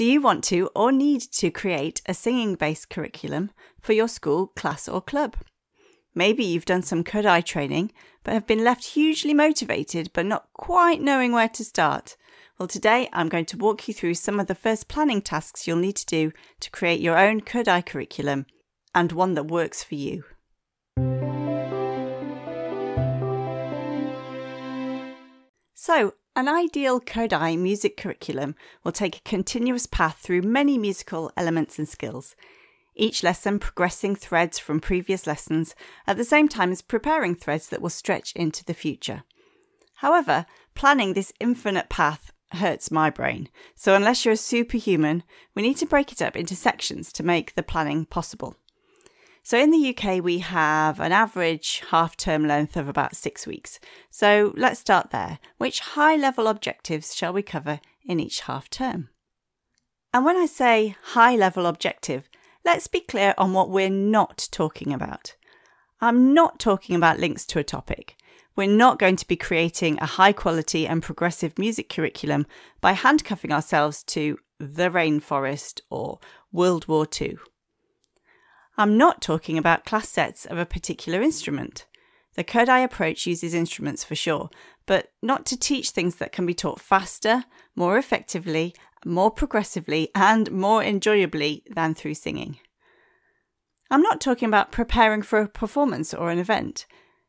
Do you want to or need to create a singing based curriculum for your school, class, or club? Maybe you've done some Kodály training but have been left hugely motivated but not quite knowing where to start. Well, today I'm going to walk you through some of the first planning tasks you'll need to do to create your own Kodály curriculum and one that works for you. So, an ideal Kodály music curriculum will take a continuous path through many musical elements and skills, each lesson progressing threads from previous lessons at the same time as preparing threads that will stretch into the future. However, planning this infinite path hurts my brain, so unless you're a superhuman, we need to break it up into sections to make the planning possible. So in the UK, we have an average half term length of about six weeks. So let's start there. Which high level objectives shall we cover in each half term? And when I say high level objective, let's be clear on what we're not talking about. I'm not talking about links to a topic. We're not going to be creating a high quality and progressive music curriculum by handcuffing ourselves to the rainforest or World War II. I'm not talking about class sets of a particular instrument. The Kodály approach uses instruments for sure, but not to teach things that can be taught faster, more effectively, more progressively, and more enjoyably than through singing. I'm not talking about preparing for a performance or an event.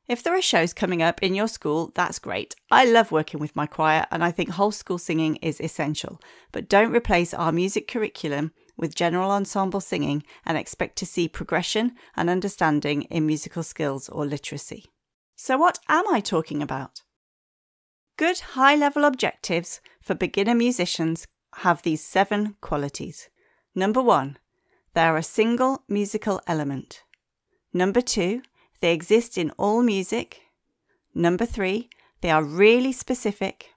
If there are shows coming up in your school, that's great. I love working with my choir and I think whole school singing is essential. But don't replace our music curriculum with general ensemble singing and expect to see progression and understanding in musical skills or literacy. So, what am I talking about? Good high level objectives for beginner musicians have these seven qualities. Number one, they are a single musical element. Number two, they exist in all music. Number three, they are really specific.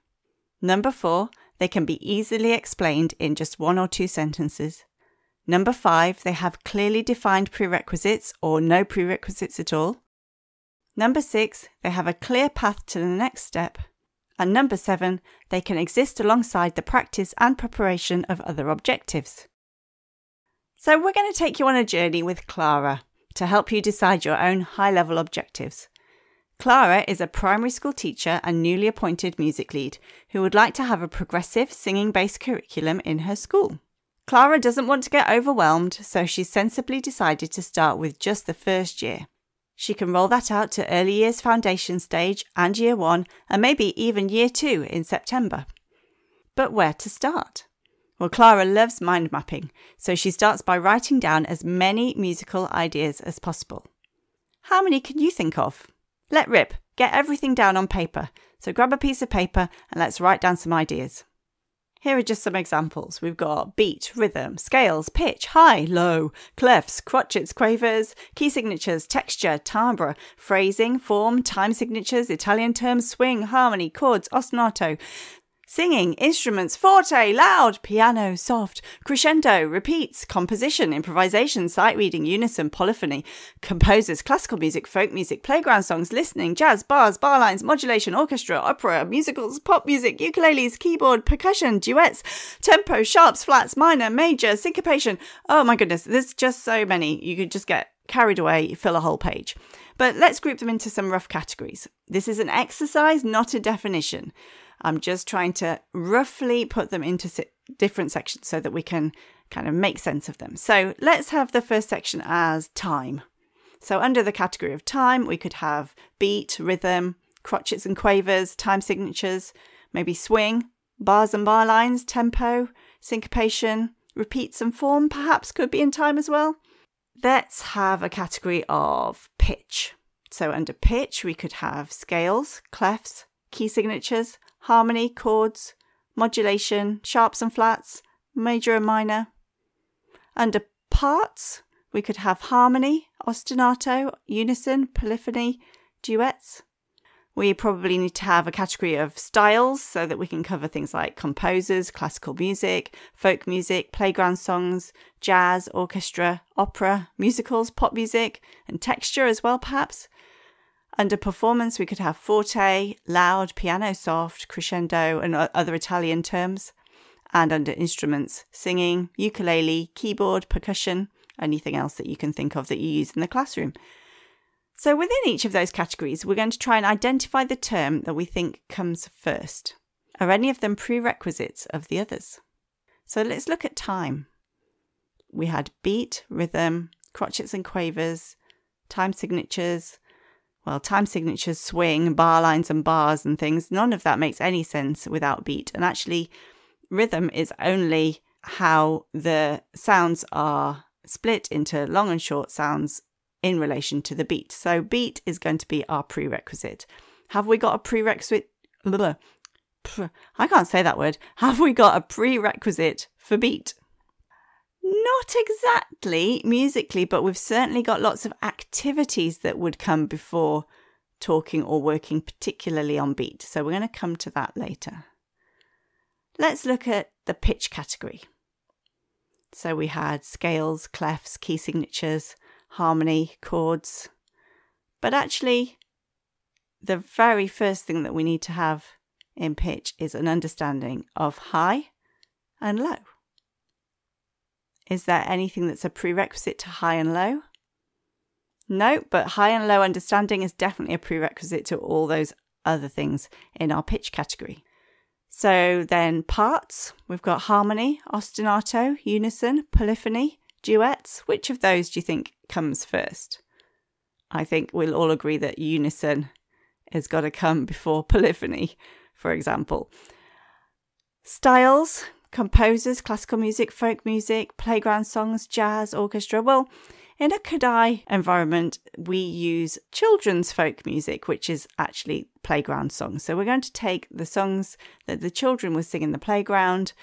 Number four, they can be easily explained in just one or two sentences. Number five, they have clearly defined prerequisites or no prerequisites at all. Number six, they have a clear path to the next step. And number seven, they can exist alongside the practice and preparation of other objectives. So, we're going to take you on a journey with Clara to help you decide your own high level objectives. Clara is a primary school teacher and newly appointed music lead who would like to have a progressive singing based curriculum in her school. Clara doesn't want to get overwhelmed, so she's sensibly decided to start with just the first year. She can roll that out to early years foundation stage and year one, and maybe even year two in September. But where to start? Well, Clara loves mind mapping, so she starts by writing down as many musical ideas as possible. How many can you think of? Let rip, get everything down on paper. So grab a piece of paper and let's write down some ideas. Here are just some examples. We've got beat, rhythm, scales, pitch, high, low, clefs, crotchets, quavers, key signatures, texture, timbre, phrasing, form, time signatures, Italian terms, swing, harmony, chords, ostinato, Singing, instruments, forte, loud, piano, soft, crescendo, repeats, composition, improvisation, sight reading, unison, polyphony, composers, classical music, folk music, playground songs, listening, jazz, bars, bar lines, modulation, orchestra, opera, musicals, pop music, ukuleles, keyboard, percussion, duets, tempo, sharps, flats, minor, major, syncopation. Oh my goodness, there's just so many. You could just get carried away, fill a whole page. But let's group them into some rough categories. This is an exercise, not a definition. I'm just trying to roughly put them into different sections so that we can kind of make sense of them. So let's have the first section as time. So under the category of time, we could have beat, rhythm, crotchets and quavers, time signatures, maybe swing, bars and bar lines, tempo, syncopation, repeats and form perhaps could be in time as well. Let's have a category of pitch. So under pitch, we could have scales, clefs, key signatures, harmony, chords, modulation, sharps and flats, major and minor. Under parts, we could have harmony, ostinato, unison, polyphony, duets. We probably need to have a category of styles so that we can cover things like composers, classical music, folk music, playground songs, jazz, orchestra, opera, musicals, pop music, and texture as well, perhaps. Under performance, we could have forte, loud, piano soft, crescendo, and other Italian terms. And under instruments, singing, ukulele, keyboard, percussion, anything else that you can think of that you use in the classroom. So, within each of those categories, we're going to try and identify the term that we think comes first. Are any of them prerequisites of the others? So, let's look at time. We had beat, rhythm, crotchets and quavers, time signatures. Well, time signatures swing, bar lines and bars and things. None of that makes any sense without beat. And actually, rhythm is only how the sounds are split into long and short sounds in relation to the beat. So beat is going to be our prerequisite. Have we got a prerequisite? I can't say that word. Have we got a prerequisite for beat? Not exactly musically, but we've certainly got lots of activities that would come before talking or working, particularly on beat. So we're going to come to that later. Let's look at the pitch category. So we had scales, clefs, key signatures, harmony, chords. But actually, the very first thing that we need to have in pitch is an understanding of high and low. Is there anything that's a prerequisite to high and low? No, but high and low understanding is definitely a prerequisite to all those other things in our pitch category. So then parts, we've got harmony, ostinato, unison, polyphony, duets. Which of those do you think comes first? I think we'll all agree that unison has got to come before polyphony, for example. Styles, composers, classical music, folk music, playground songs, jazz, orchestra. Well, in a Kodály environment, we use children's folk music, which is actually playground songs. So we're going to take the songs that the children would sing in the playground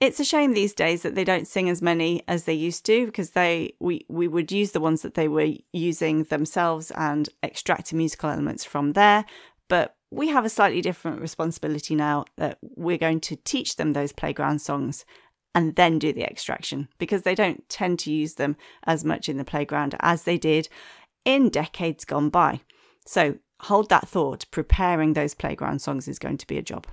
it's a shame these days that they don't sing as many as they used to because they we we would use the ones that they were using themselves and extract musical elements from there. But we have a slightly different responsibility now that we're going to teach them those playground songs and then do the extraction because they don't tend to use them as much in the playground as they did in decades gone by. So hold that thought preparing those playground songs is going to be a job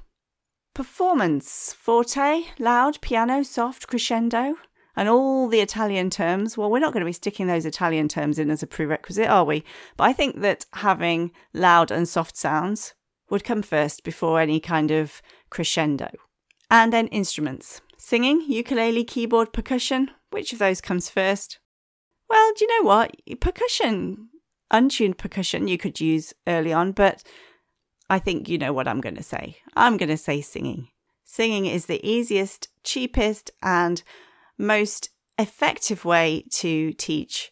Performance forte, loud, piano, soft, crescendo, and all the Italian terms. Well, we're not going to be sticking those Italian terms in as a prerequisite, are we? But I think that having loud and soft sounds would come first before any kind of crescendo. And then instruments singing, ukulele, keyboard, percussion. Which of those comes first? Well, do you know what? Percussion, untuned percussion, you could use early on, but I think you know what I'm going to say. I'm going to say singing. Singing is the easiest, cheapest, and most effective way to teach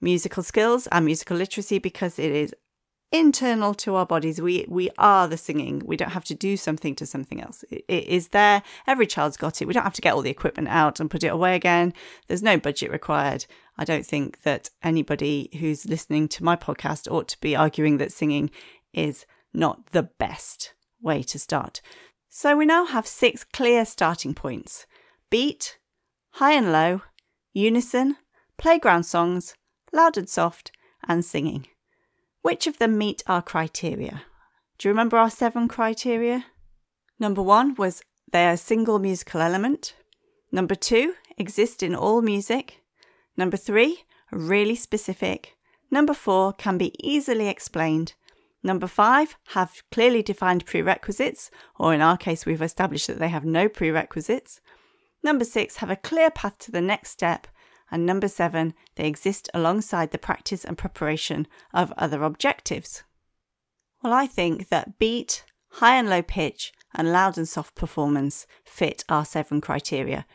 musical skills and musical literacy because it is internal to our bodies. We we are the singing. We don't have to do something to something else. It, it is there. Every child's got it. We don't have to get all the equipment out and put it away again. There's no budget required. I don't think that anybody who's listening to my podcast ought to be arguing that singing is not the best way to start. So we now have six clear starting points beat, high and low, unison, playground songs, loud and soft, and singing. Which of them meet our criteria? Do you remember our seven criteria? Number one was they are a single musical element. Number two, exist in all music. Number three, really specific. Number four, can be easily explained. Number five, have clearly defined prerequisites, or in our case, we've established that they have no prerequisites. Number six, have a clear path to the next step. And number seven, they exist alongside the practice and preparation of other objectives. Well, I think that beat, high and low pitch, and loud and soft performance fit our seven criteria.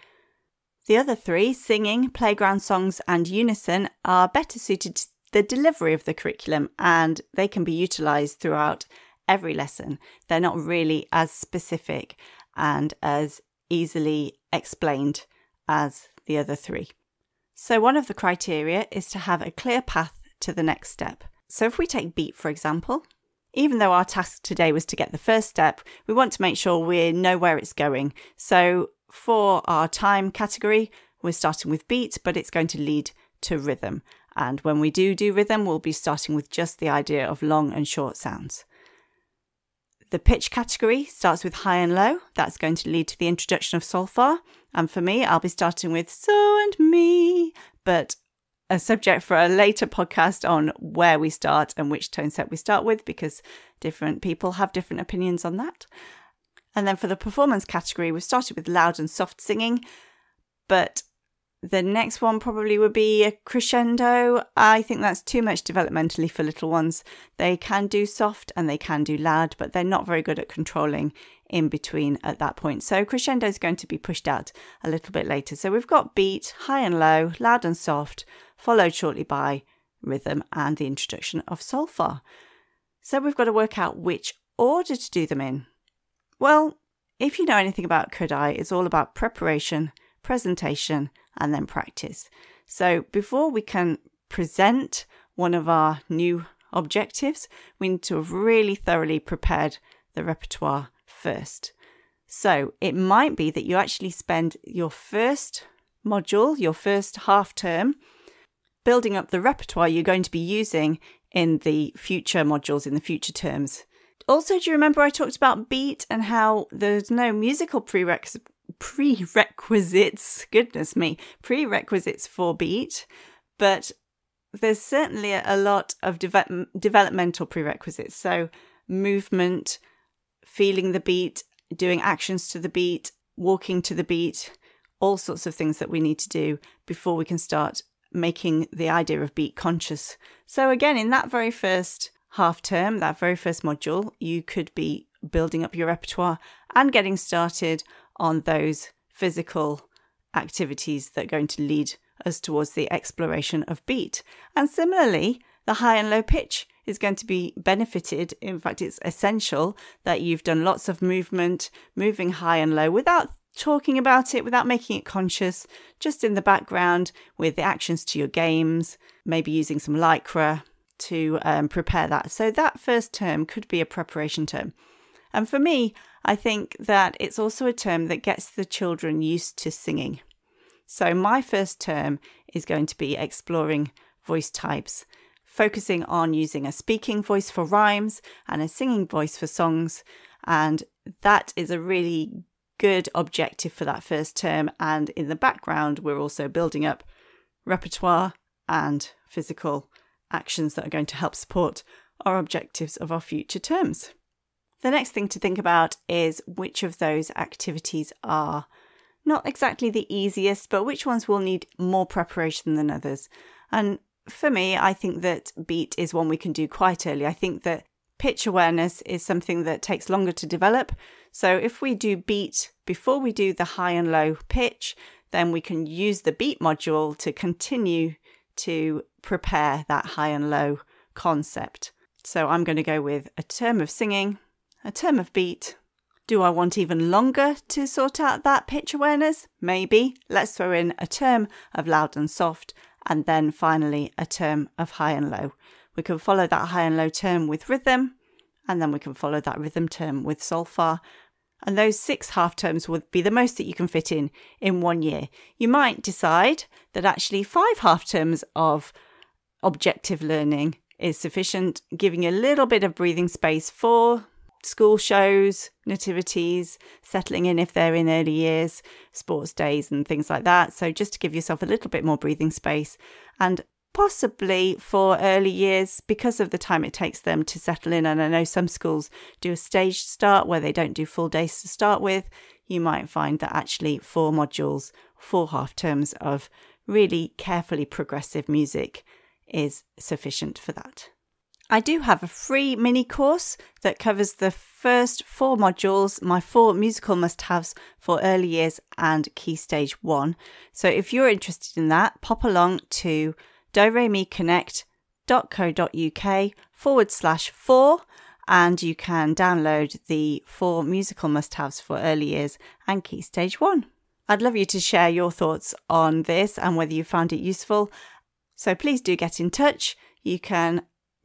The other three, singing, playground songs, and unison, are better suited the delivery of the curriculum and they can be utilized throughout every lesson. They're not really as specific and as easily explained as the other three. So, one of the criteria is to have a clear path to the next step. So, if we take beat, for example, even though our task today was to get the first step, we want to make sure we know where it's going. So, for our time category, we're starting with beat, but it's going to lead to rhythm. And when we do do rhythm, we'll be starting with just the idea of long and short sounds. The pitch category starts with high and low. That's going to lead to the introduction of solfa. And for me, I'll be starting with so and me, but a subject for a later podcast on where we start and which tone set we start with because different people have different opinions on that. And then for the performance category, we started with loud and soft singing, but the next one probably would be a crescendo. I think that's too much developmentally for little ones. They can do soft and they can do loud, but they're not very good at controlling in between at that point. So crescendo is going to be pushed out a little bit later. So we've got beat, high and low, loud and soft, followed shortly by rhythm and the introduction of solfa. So we've got to work out which order to do them in. Well, if you know anything about Kodály, it's all about preparation, presentation, and then practice. So before we can present one of our new objectives, we need to have really thoroughly prepared the repertoire first. So it might be that you actually spend your first module, your first half term, building up the repertoire you're going to be using in the future modules, in the future terms. Also, do you remember I talked about beat and how there's no musical prerequisites prerequisites, goodness me, prerequisites for beat, but there's certainly a lot of de- developmental prerequisites. So, movement, feeling the beat, doing actions to the beat, walking to the beat, all sorts of things that we need to do before we can start making the idea of beat conscious. So, again, in that very first half term, that very first module, you could be building up your repertoire and getting started on those physical activities that are going to lead us towards the exploration of beat. And similarly, the high and low pitch is going to be benefited. In fact, it's essential that you've done lots of movement, moving high and low without talking about it, without making it conscious, just in the background with the actions to your games, maybe using some lycra to um, prepare that. So, that first term could be a preparation term. And for me, I think that it's also a term that gets the children used to singing. So, my first term is going to be exploring voice types, focusing on using a speaking voice for rhymes and a singing voice for songs. And that is a really good objective for that first term. And in the background, we're also building up repertoire and physical actions that are going to help support our objectives of our future terms. The next thing to think about is which of those activities are not exactly the easiest, but which ones will need more preparation than others. And for me, I think that beat is one we can do quite early. I think that pitch awareness is something that takes longer to develop. So if we do beat before we do the high and low pitch, then we can use the beat module to continue to prepare that high and low concept. So I'm going to go with a term of singing, a term of beat. Do I want even longer to sort out that pitch awareness? Maybe. Let's throw in a term of loud and soft, and then finally a term of high and low. We can follow that high and low term with rhythm, and then we can follow that rhythm term with solfa. And those six half terms would be the most that you can fit in in one year. You might decide that actually five half terms of objective learning is sufficient, giving you a little bit of breathing space for school shows, nativities, settling in if they're in early years, sports days, and things like that. So, just to give yourself a little bit more breathing space. And possibly for early years, because of the time it takes them to settle in. And I know some schools do a staged start where they don't do full days to start with. You might find that actually four modules, four half terms of really carefully progressive music is sufficient for that. I do have a free mini course that covers the first four modules, my four musical must haves for early years and key stage one. So if you're interested in that, pop along to doremiconnect.co.uk forward slash four and you can download the four musical must haves for early years and key stage one. I'd love you to share your thoughts on this and whether you found it useful. So please do get in touch. You can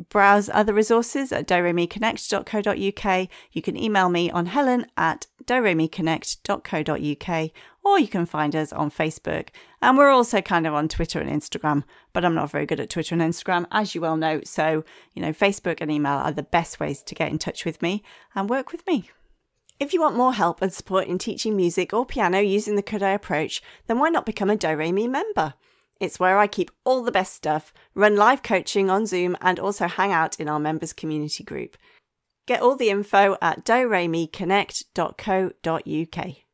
browse other resources at doremiconnect.co.uk. You can email me on helen at doremiconnect.co.uk or you can find us on Facebook. And we're also kind of on Twitter and Instagram, but I'm not very good at Twitter and Instagram, as you well know. So, you know, Facebook and email are the best ways to get in touch with me and work with me. If you want more help and support in teaching music or piano using the Kodály approach, then why not become a DoReMi member? It's where I keep all the best stuff, run live coaching on Zoom, and also hang out in our members community group. Get all the info at doremiconnect.co.uk.